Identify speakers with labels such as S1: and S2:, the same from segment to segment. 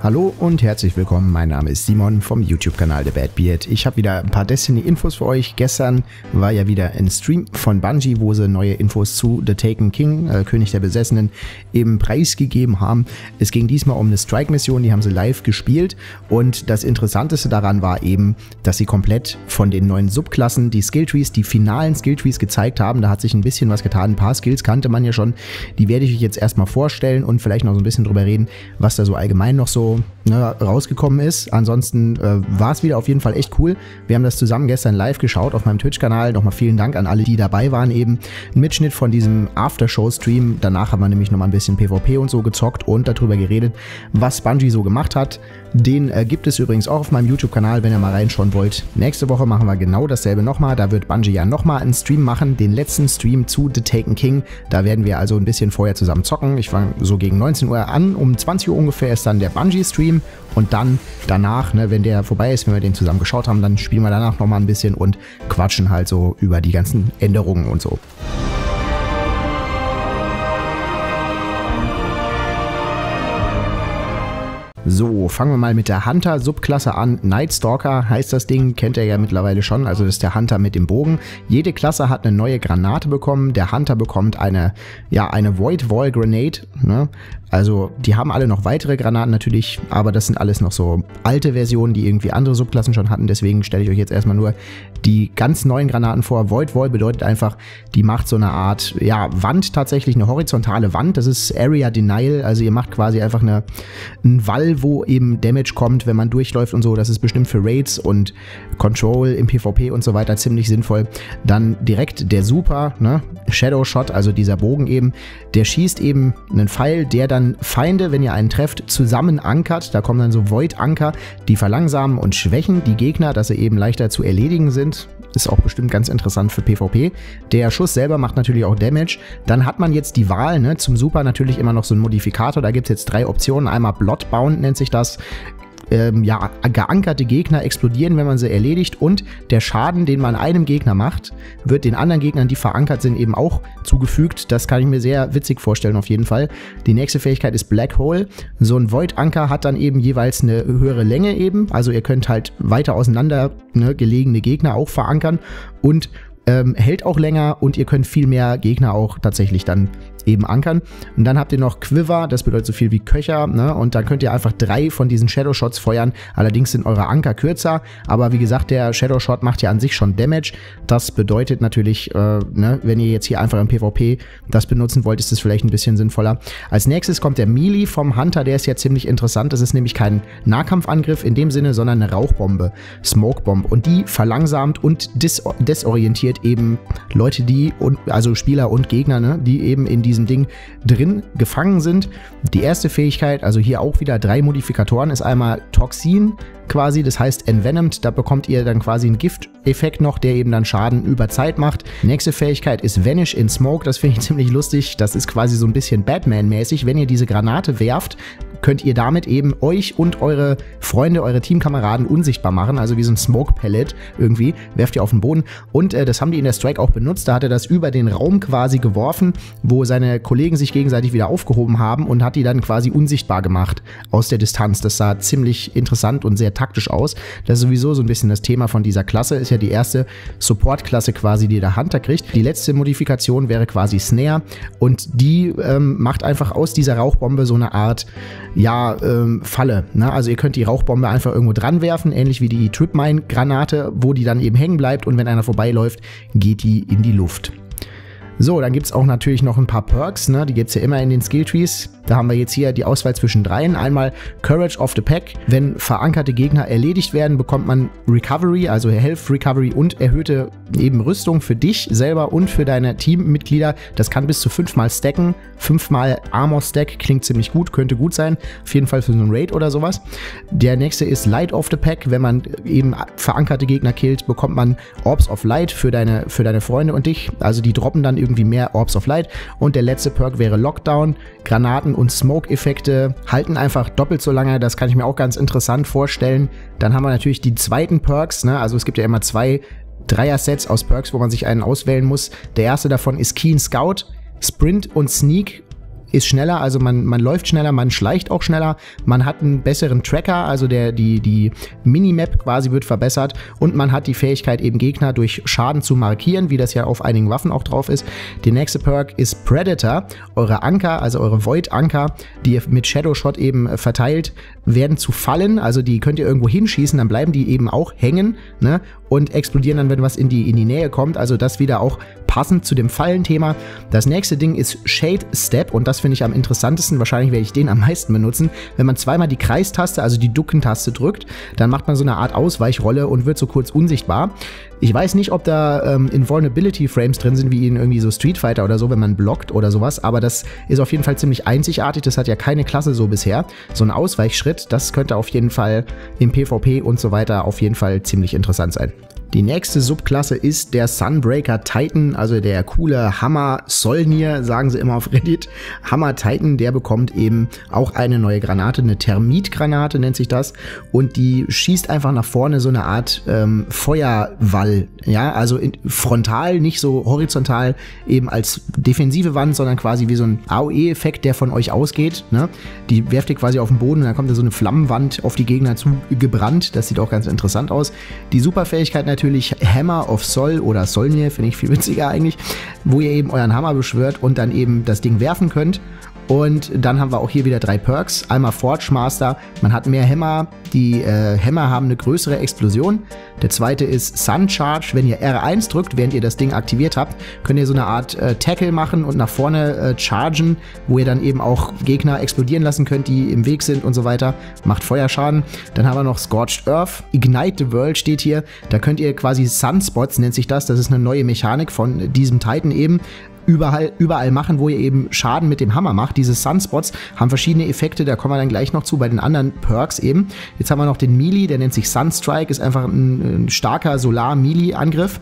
S1: Hallo und herzlich willkommen. Mein Name ist Simon vom YouTube-Kanal The Bad Beard. Ich habe wieder ein paar Destiny-Infos für euch. Gestern war ja wieder ein Stream von Bungie, wo sie neue Infos zu The Taken King, äh, König der Besessenen, eben preisgegeben haben. Es ging diesmal um eine Strike-Mission, die haben sie live gespielt. Und das Interessanteste daran war eben, dass sie komplett von den neuen Subklassen die Skilltrees, die finalen Skilltrees gezeigt haben. Da hat sich ein bisschen was getan. Ein paar Skills kannte man ja schon. Die werde ich euch jetzt erstmal vorstellen und vielleicht noch so ein bisschen drüber reden, was da so allgemein noch so ne, rausgekommen ist. Ansonsten äh, war es wieder auf jeden Fall echt cool. Wir haben das zusammen gestern live geschaut auf meinem Twitch-Kanal. Nochmal vielen Dank an alle, die dabei waren eben. Ein Mitschnitt von diesem Aftershow-Stream. Danach haben wir nämlich nochmal ein bisschen PvP und so gezockt und darüber geredet, was Bungie so gemacht hat. Den äh, gibt es übrigens auch auf meinem YouTube-Kanal, wenn ihr mal reinschauen wollt. Nächste Woche machen wir genau dasselbe nochmal. Da wird Bungie ja nochmal einen Stream machen, den letzten Stream zu The Taken King. Da werden wir also ein bisschen vorher zusammen zocken. Ich fange so gegen 19 Uhr an. Um 20 Uhr ungefähr ist dann der Bungie-Stream. Und dann danach, ne, wenn der vorbei ist, wenn wir den zusammen geschaut haben, dann spielen wir danach nochmal ein bisschen und quatschen halt so über die ganzen Änderungen und so. So, fangen wir mal mit der Hunter-Subklasse an. Night Stalker heißt das Ding, kennt ihr ja mittlerweile schon, also das ist der Hunter mit dem Bogen. Jede Klasse hat eine neue Granate bekommen. Der Hunter bekommt eine, ja, eine Void Wall Grenade. Ne? Also die haben alle noch weitere Granaten natürlich, aber das sind alles noch so alte Versionen, die irgendwie andere Subklassen schon hatten. Deswegen stelle ich euch jetzt erstmal nur die ganz neuen Granaten vor. Void Wall bedeutet einfach, die macht so eine Art ja, Wand tatsächlich, eine horizontale Wand. Das ist Area Denial, also ihr macht quasi einfach eine, einen Wall, wo eben Damage kommt, wenn man durchläuft und so. Das ist bestimmt für Raids und Control im PvP und so weiter ziemlich sinnvoll. Dann direkt der Super, ne? Shadow Shot, also dieser Bogen eben, der schießt eben einen Pfeil, der dann Feinde, wenn ihr einen trefft, zusammen ankert. Da kommen dann so Void-Anker, die verlangsamen und schwächen die Gegner, dass sie eben leichter zu erledigen sind. Ist auch bestimmt ganz interessant für PvP. Der Schuss selber macht natürlich auch Damage. Dann hat man jetzt die Wahl, ne, zum Super natürlich immer noch so ein Modifikator. Da gibt es jetzt drei Optionen. Einmal Bloodbound nennt sich das ähm, ja, geankerte Gegner explodieren, wenn man sie erledigt und der Schaden, den man einem Gegner macht, wird den anderen Gegnern, die verankert sind, eben auch zugefügt. Das kann ich mir sehr witzig vorstellen auf jeden Fall. Die nächste Fähigkeit ist Black Hole. So ein Void-Anker hat dann eben jeweils eine höhere Länge eben, also ihr könnt halt weiter auseinander ne, gelegene Gegner auch verankern und ähm, hält auch länger und ihr könnt viel mehr Gegner auch tatsächlich dann eben ankern. Und dann habt ihr noch Quiver, das bedeutet so viel wie Köcher, ne? und dann könnt ihr einfach drei von diesen Shadow Shots feuern. Allerdings sind eure Anker kürzer, aber wie gesagt, der Shadow Shot macht ja an sich schon Damage. Das bedeutet natürlich, äh, ne, wenn ihr jetzt hier einfach im PvP das benutzen wollt, ist es vielleicht ein bisschen sinnvoller. Als nächstes kommt der Melee vom Hunter, der ist ja ziemlich interessant. Das ist nämlich kein Nahkampfangriff in dem Sinne, sondern eine Rauchbombe, Smoke Bomb. Und die verlangsamt und desorientiert eben Leute, die, also Spieler und Gegner, ne, die eben in diesem Ding drin gefangen sind. Die erste Fähigkeit, also hier auch wieder drei Modifikatoren, ist einmal Toxin quasi, das heißt Envenomed, da bekommt ihr dann quasi einen Gifteffekt noch, der eben dann Schaden über Zeit macht. Nächste Fähigkeit ist Vanish in Smoke, das finde ich ziemlich lustig, das ist quasi so ein bisschen Batman-mäßig. Wenn ihr diese Granate werft, könnt ihr damit eben euch und eure Freunde, eure Teamkameraden unsichtbar machen, also wie so ein Smoke Pellet irgendwie, werft ihr auf den Boden. Und äh, das haben die in der Strike auch benutzt, da hat er das über den Raum quasi geworfen, wo seine Kollegen sich gegenseitig wieder aufgehoben haben und hat die dann quasi unsichtbar gemacht aus der Distanz. Das sah ziemlich interessant und sehr taktisch aus. Das ist sowieso so ein bisschen das Thema von dieser Klasse, ist ja die erste Support-Klasse quasi, die der Hunter kriegt. Die letzte Modifikation wäre quasi Snare und die ähm, macht einfach aus dieser Rauchbombe so eine Art ja, ähm, Falle. Ne? Also ihr könnt die Rauchbombe einfach irgendwo dran werfen, ähnlich wie die Tripmine-Granate, wo die dann eben hängen bleibt und wenn einer vorbeiläuft, geht die in die Luft. So, dann gibt es auch natürlich noch ein paar Perks, ne? die gibt es ja immer in den Skilltrees. Da haben wir jetzt hier die Auswahl zwischen dreien. Einmal Courage of the Pack. Wenn verankerte Gegner erledigt werden, bekommt man Recovery, also Health Recovery und erhöhte eben Rüstung für dich selber und für deine Teammitglieder. Das kann bis zu fünfmal stacken. Fünfmal Armor Stack klingt ziemlich gut, könnte gut sein. Auf jeden Fall für so einen Raid oder sowas. Der nächste ist Light of the Pack. Wenn man eben verankerte Gegner killt, bekommt man Orbs of Light für deine, für deine Freunde und dich. Also die droppen dann irgendwie mehr Orbs of Light. Und der letzte Perk wäre Lockdown. Granaten und Smoke-Effekte halten einfach doppelt so lange. Das kann ich mir auch ganz interessant vorstellen. Dann haben wir natürlich die zweiten Perks. Ne? Also es gibt ja immer zwei Dreier-Sets aus Perks, wo man sich einen auswählen muss. Der erste davon ist Keen Scout. Sprint und Sneak ist schneller, also man, man läuft schneller, man schleicht auch schneller, man hat einen besseren Tracker, also der, die, die Minimap quasi wird verbessert und man hat die Fähigkeit eben Gegner durch Schaden zu markieren, wie das ja auf einigen Waffen auch drauf ist. Die nächste Perk ist Predator. Eure Anker, also eure Void-Anker, die ihr mit Shadow Shot eben äh, verteilt, werden zu fallen, also die könnt ihr irgendwo hinschießen, dann bleiben die eben auch hängen ne, und explodieren dann, wenn was in die, in die Nähe kommt. Also das wieder auch passend zu dem Fallenthema. Das nächste Ding ist Shade Step und das finde ich am interessantesten. Wahrscheinlich werde ich den am meisten benutzen. Wenn man zweimal die Kreistaste, also die Ducken-Taste drückt, dann macht man so eine Art Ausweichrolle und wird so kurz unsichtbar. Ich weiß nicht, ob da ähm, Invulnerability Frames drin sind, wie in irgendwie so Street Fighter oder so, wenn man blockt oder sowas, aber das ist auf jeden Fall ziemlich einzigartig. Das hat ja keine Klasse so bisher. So ein Ausweichschritt, das könnte auf jeden Fall im PvP und so weiter auf jeden Fall ziemlich interessant sein. Die nächste Subklasse ist der Sunbreaker Titan, also der coole Hammer Solnir, sagen sie immer auf Reddit. Hammer Titan, der bekommt eben auch eine neue Granate, eine Thermitgranate nennt sich das. Und die schießt einfach nach vorne so eine Art ähm, Feuerwall. Ja, also in, frontal, nicht so horizontal eben als defensive Wand, sondern quasi wie so ein AOE-Effekt, der von euch ausgeht. Ne? Die werft ihr quasi auf den Boden und dann kommt da so eine Flammenwand auf die Gegner zu gebrannt. Das sieht auch ganz interessant aus. Die Superfähigkeit natürlich natürlich Hammer of Sol oder Solnir, finde ich viel witziger eigentlich, wo ihr eben euren Hammer beschwört und dann eben das Ding werfen könnt. Und dann haben wir auch hier wieder drei Perks. Einmal Forge Master, man hat mehr Hämmer, die äh, Hämmer haben eine größere Explosion. Der zweite ist Sun Charge, wenn ihr R1 drückt, während ihr das Ding aktiviert habt, könnt ihr so eine Art äh, Tackle machen und nach vorne äh, chargen, wo ihr dann eben auch Gegner explodieren lassen könnt, die im Weg sind und so weiter. Macht Feuerschaden. Dann haben wir noch Scorched Earth. Ignite the World steht hier. Da könnt ihr quasi Sunspots, nennt sich das. Das ist eine neue Mechanik von diesem Titan eben überall, überall machen, wo ihr eben Schaden mit dem Hammer macht. Diese Sunspots haben verschiedene Effekte, da kommen wir dann gleich noch zu bei den anderen Perks eben. Jetzt haben wir noch den Melee, der nennt sich Sunstrike, ist einfach ein, ein starker Solar-Melee-Angriff.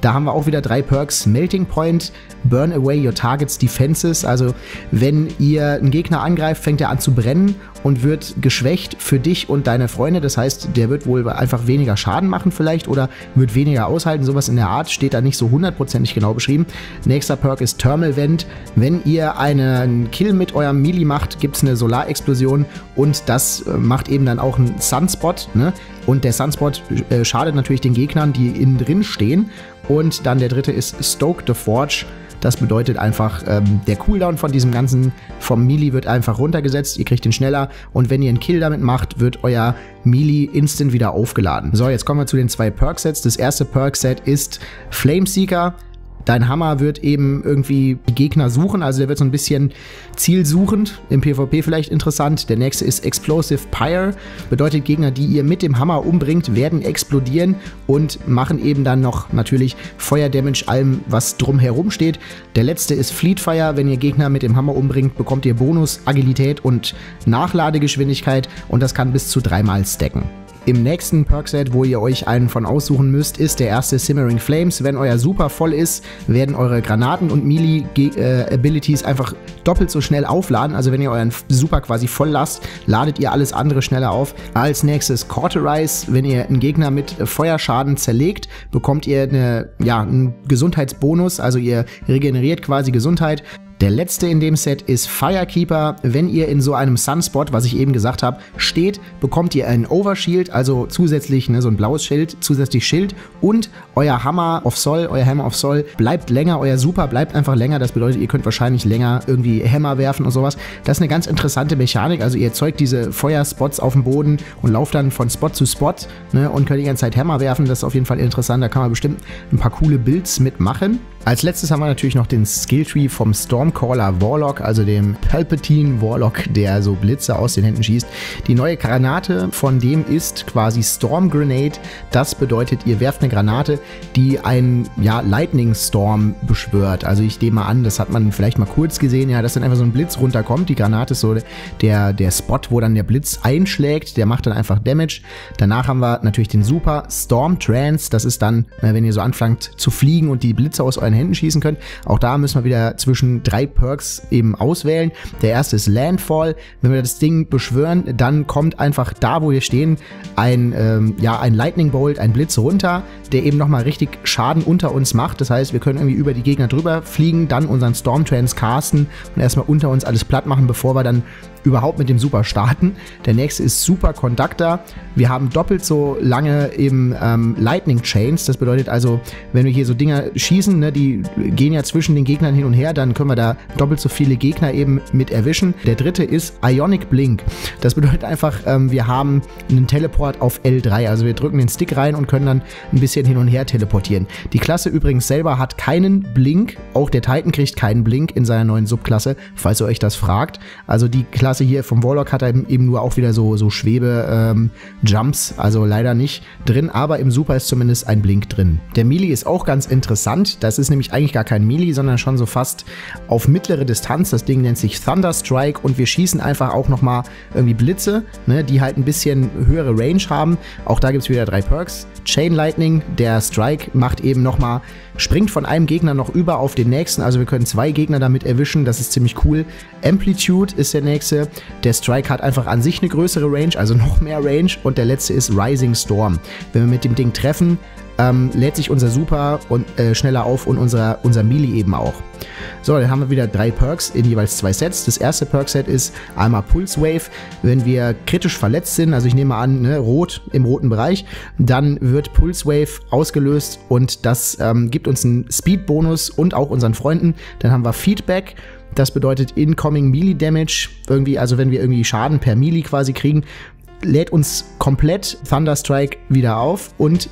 S1: Da haben wir auch wieder drei Perks. Melting Point, Burn Away Your Target's Defenses. Also wenn ihr einen Gegner angreift, fängt er an zu brennen und wird geschwächt für dich und deine Freunde. Das heißt, der wird wohl einfach weniger Schaden machen vielleicht oder wird weniger aushalten. Sowas in der Art steht da nicht so hundertprozentig genau beschrieben. Nächster Perk ist Thermal Vent. Wenn ihr einen Kill mit eurem Melee macht, gibt es eine Solarexplosion und das äh, macht eben dann auch einen Sunspot. Ne? Und der Sunspot äh, schadet natürlich den Gegnern, die innen drin stehen. Und dann der dritte ist Stoke the Forge. Das bedeutet einfach, ähm, der Cooldown von diesem ganzen, vom Melee wird einfach runtergesetzt, ihr kriegt ihn schneller und wenn ihr einen Kill damit macht, wird euer Melee instant wieder aufgeladen. So, jetzt kommen wir zu den zwei Perk-Sets. Das erste Perk-Set ist Flameseeker. Dein Hammer wird eben irgendwie die Gegner suchen, also der wird so ein bisschen zielsuchend, im PvP vielleicht interessant. Der nächste ist Explosive Pyre, bedeutet Gegner, die ihr mit dem Hammer umbringt, werden explodieren und machen eben dann noch natürlich Feuerdamage allem, was drumherum steht. Der letzte ist Fleetfire, wenn ihr Gegner mit dem Hammer umbringt, bekommt ihr Bonus Agilität und Nachladegeschwindigkeit und das kann bis zu dreimal stacken. Im nächsten Perkset, wo ihr euch einen von aussuchen müsst, ist der erste Simmering Flames. Wenn euer Super voll ist, werden eure Granaten und Melee-Abilities äh, einfach doppelt so schnell aufladen. Also wenn ihr euren Super quasi voll lasst, ladet ihr alles andere schneller auf. Als nächstes Cauterize. Wenn ihr einen Gegner mit Feuerschaden zerlegt, bekommt ihr eine, ja, einen Gesundheitsbonus. Also ihr regeneriert quasi Gesundheit. Der letzte in dem Set ist Firekeeper. Wenn ihr in so einem Sunspot, was ich eben gesagt habe, steht, bekommt ihr einen Overshield, also zusätzlich ne, so ein blaues Schild, zusätzlich Schild und euer Hammer of Sol, euer Hammer of Sol bleibt länger, euer Super bleibt einfach länger. Das bedeutet, ihr könnt wahrscheinlich länger irgendwie Hammer werfen und sowas. Das ist eine ganz interessante Mechanik. Also ihr erzeugt diese Feuerspots auf dem Boden und lauft dann von Spot zu Spot ne, und könnt die ganze Zeit Hammer werfen. Das ist auf jeden Fall interessant. Da kann man bestimmt ein paar coole Builds mitmachen. Als letztes haben wir natürlich noch den Skilltree vom Stormcaller Warlock, also dem Palpatine Warlock, der so Blitze aus den Händen schießt. Die neue Granate von dem ist quasi Storm Grenade. Das bedeutet, ihr werft eine Granate, die einen ja, Lightning Storm beschwört. Also ich nehme mal an, das hat man vielleicht mal kurz gesehen, ja, dass dann einfach so ein Blitz runterkommt. Die Granate ist so der, der Spot, wo dann der Blitz einschlägt. Der macht dann einfach Damage. Danach haben wir natürlich den Super Storm Trance. Das ist dann, wenn ihr so anfangt zu fliegen und die Blitze aus euren Händen schießen könnt. Auch da müssen wir wieder zwischen drei Perks eben auswählen. Der erste ist Landfall. Wenn wir das Ding beschwören, dann kommt einfach da, wo wir stehen, ein, ähm, ja, ein Lightning Bolt, ein Blitz runter, der eben nochmal richtig Schaden unter uns macht. Das heißt, wir können irgendwie über die Gegner drüber fliegen, dann unseren Stormtrans casten und erstmal unter uns alles platt machen, bevor wir dann überhaupt mit dem Super starten. Der nächste ist Super Conductor. Wir haben doppelt so lange eben ähm, Lightning Chains. Das bedeutet also, wenn wir hier so Dinger schießen, ne, die gehen ja zwischen den Gegnern hin und her, dann können wir da doppelt so viele Gegner eben mit erwischen. Der dritte ist Ionic Blink. Das bedeutet einfach, ähm, wir haben einen Teleport auf L3. Also wir drücken den Stick rein und können dann ein bisschen hin und her teleportieren. Die Klasse übrigens selber hat keinen Blink. Auch der Titan kriegt keinen Blink in seiner neuen Subklasse, falls ihr euch das fragt. Also die Klasse hier vom Warlock hat eben nur auch wieder so, so Schwebe-Jumps, ähm, also leider nicht drin, aber im Super ist zumindest ein Blink drin. Der Melee ist auch ganz interessant, das ist nämlich eigentlich gar kein Melee, sondern schon so fast auf mittlere Distanz. Das Ding nennt sich Thunder Strike und wir schießen einfach auch nochmal irgendwie Blitze, ne, die halt ein bisschen höhere Range haben. Auch da gibt es wieder drei Perks. Chain Lightning, der Strike macht eben nochmal springt von einem Gegner noch über auf den nächsten. Also wir können zwei Gegner damit erwischen. Das ist ziemlich cool. Amplitude ist der nächste. Der Strike hat einfach an sich eine größere Range, also noch mehr Range. Und der letzte ist Rising Storm. Wenn wir mit dem Ding treffen, ähm, lädt sich unser Super und, äh, schneller auf und unser, unser Melee eben auch. So, dann haben wir wieder drei Perks in jeweils zwei Sets. Das erste Perk-Set ist einmal Pulse Wave. Wenn wir kritisch verletzt sind, also ich nehme an, ne, rot im roten Bereich, dann wird Pulse Wave ausgelöst und das ähm, gibt uns einen Speed-Bonus und auch unseren Freunden. Dann haben wir Feedback. Das bedeutet Incoming Melee Damage. Irgendwie, also wenn wir irgendwie Schaden per Melee quasi kriegen, lädt uns komplett Thunderstrike wieder auf und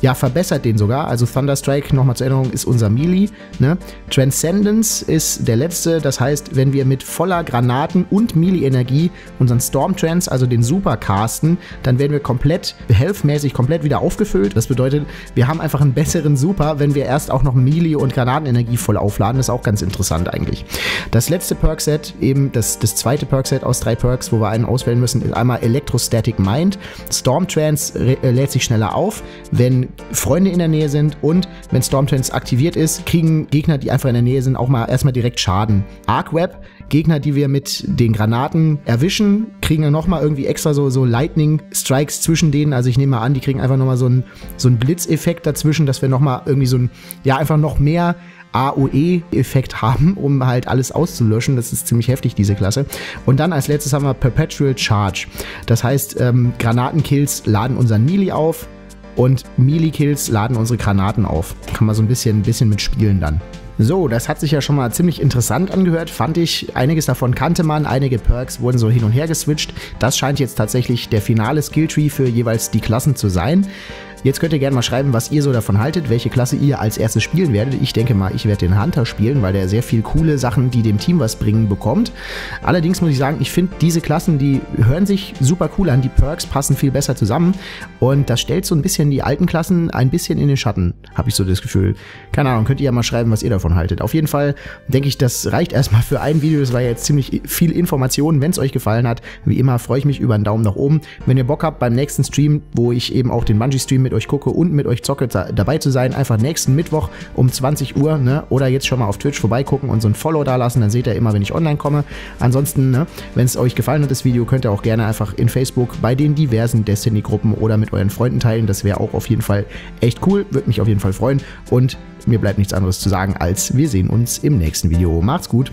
S1: ja, verbessert den sogar. Also Thunderstrike, nochmal zur Erinnerung, ist unser Melee. Ne? Transcendence ist der letzte. Das heißt, wenn wir mit voller Granaten und Melee-Energie unseren Stormtrans, also den Super casten, dann werden wir komplett, healthmäßig komplett wieder aufgefüllt. Das bedeutet, wir haben einfach einen besseren Super, wenn wir erst auch noch Melee und Granatenenergie voll aufladen. Das ist auch ganz interessant eigentlich. Das letzte Perk-Set, eben das, das zweite Perk-Set aus drei Perks, wo wir einen auswählen müssen, ist einmal Electrostatic Mind. Stormtrans äh, lädt sich schneller auf, wenn Freunde in der Nähe sind und wenn Stormtrance aktiviert ist, kriegen Gegner, die einfach in der Nähe sind, auch mal erstmal direkt Schaden. Arc Web, Gegner, die wir mit den Granaten erwischen, kriegen dann nochmal irgendwie extra so, so Lightning Strikes zwischen denen. Also ich nehme mal an, die kriegen einfach nochmal so einen, so Blitzeffekt dazwischen, dass wir nochmal irgendwie so ein, ja, einfach noch mehr AOE-Effekt haben, um halt alles auszulöschen. Das ist ziemlich heftig, diese Klasse. Und dann als letztes haben wir Perpetual Charge. Das heißt, ähm, Granatenkills laden unseren Melee auf, und Melee-Kills laden unsere Granaten auf. Kann man so ein bisschen, ein bisschen mitspielen dann. So, das hat sich ja schon mal ziemlich interessant angehört, fand ich. Einiges davon kannte man, einige Perks wurden so hin und her geswitcht. Das scheint jetzt tatsächlich der finale Skilltree für jeweils die Klassen zu sein. Jetzt könnt ihr gerne mal schreiben, was ihr so davon haltet, welche Klasse ihr als erstes spielen werdet. Ich denke mal, ich werde den Hunter spielen, weil der sehr viel coole Sachen, die dem Team was bringen, bekommt. Allerdings muss ich sagen, ich finde diese Klassen, die hören sich super cool an. Die Perks passen viel besser zusammen und das stellt so ein bisschen die alten Klassen ein bisschen in den Schatten, habe ich so das Gefühl. Keine Ahnung, könnt ihr ja mal schreiben, was ihr davon haltet. Auf jeden Fall denke ich, das reicht erstmal für ein Video. Das war jetzt ziemlich viel Information. Wenn es euch gefallen hat, wie immer freue ich mich über einen Daumen nach oben. Wenn ihr Bock habt beim nächsten Stream, wo ich eben auch den Bungee-Stream mit euch gucke und mit euch zocke, dabei zu sein, einfach nächsten Mittwoch um 20 Uhr, ne? Oder jetzt schon mal auf Twitch vorbeigucken und so ein Follow da lassen, dann seht ihr immer, wenn ich online komme. Ansonsten, ne, wenn es euch gefallen hat, das Video, könnt ihr auch gerne einfach in Facebook bei den diversen Destiny-Gruppen oder mit euren Freunden teilen. Das wäre auch auf jeden Fall echt cool, würde mich auf jeden Fall freuen. Und mir bleibt nichts anderes zu sagen, als wir sehen uns im nächsten Video. Macht's gut!